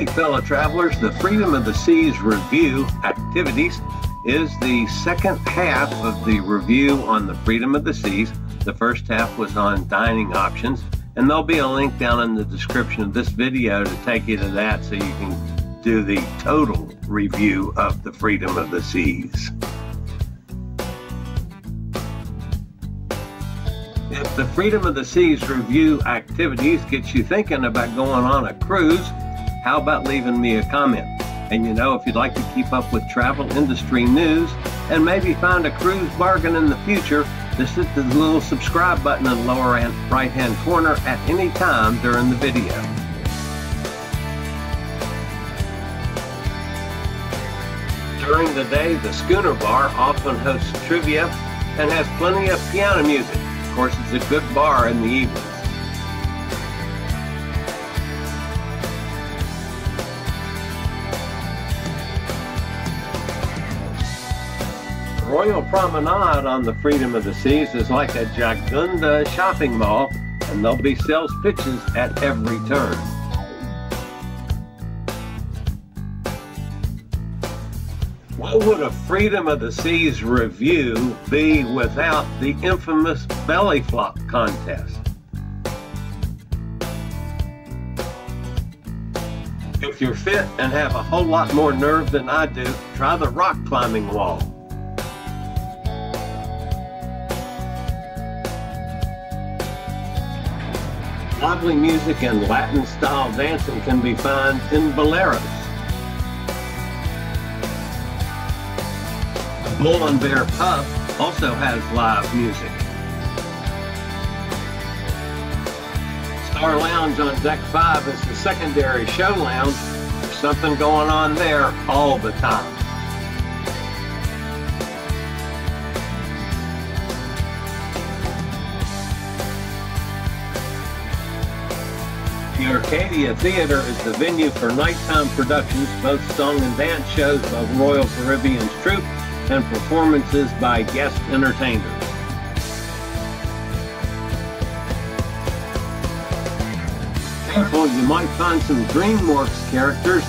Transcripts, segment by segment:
Hey, fellow travelers, the Freedom of the Seas review activities is the second half of the review on the Freedom of the Seas. The first half was on dining options, and there'll be a link down in the description of this video to take you to that so you can do the total review of the Freedom of the Seas. If the Freedom of the Seas review activities gets you thinking about going on a cruise, how about leaving me a comment? And you know, if you'd like to keep up with travel industry news and maybe find a cruise bargain in the future, just hit the little subscribe button in the lower right hand corner at any time during the video. During the day, the Schooner Bar often hosts trivia and has plenty of piano music. Of course, it's a good bar in the evening. Royal Promenade on the Freedom of the Seas is like a Jagunda shopping mall, and there'll be sales pitches at every turn. What would a Freedom of the Seas review be without the infamous belly flop contest? If you're fit and have a whole lot more nerve than I do, try the rock climbing wall. Lively music and Latin style dancing can be found in Boleros. Bull and Bear Pub also has live music. Star Lounge on Deck 5 is the secondary show lounge. There's something going on there all the time. The Arcadia Theater is the venue for nighttime productions, both song and dance shows by Royal Caribbean's troupe and performances by guest entertainers. Careful, you might find some DreamWorks characters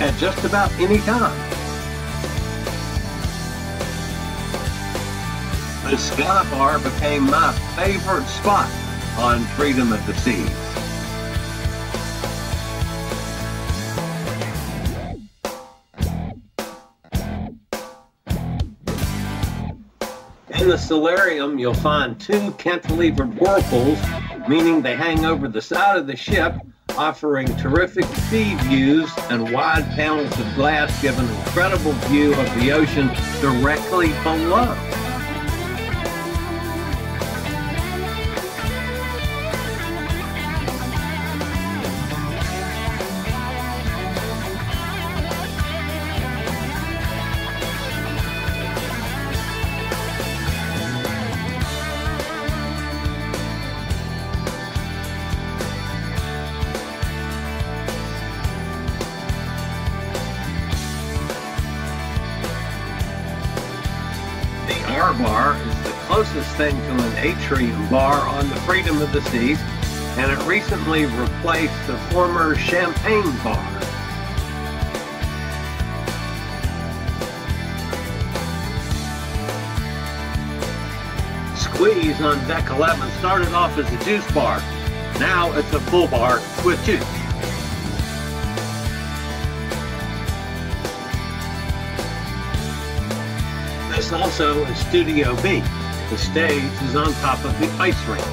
at just about any time. The Sky Bar became my favorite spot on Freedom of the Seas. The solarium, you'll find two cantilevered whirlpools, meaning they hang over the side of the ship, offering terrific sea views and wide panels of glass give an incredible view of the ocean directly below. Bar is the closest thing to an atrium bar on the Freedom of the Seas, and it recently replaced the former Champagne Bar. Squeeze on Deck 11 started off as a juice bar. Now it's a full bar with juice. This also a Studio B. The stage is on top of the ice rink.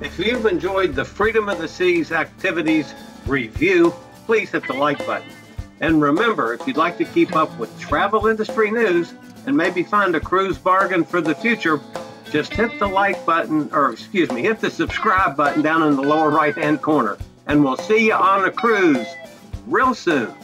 If you've enjoyed the Freedom of the Seas activities review, please hit the like button. And remember, if you'd like to keep up with travel industry news and maybe find a cruise bargain for the future, just hit the like button, or excuse me, hit the subscribe button down in the lower right hand corner. And we'll see you on a cruise real soon.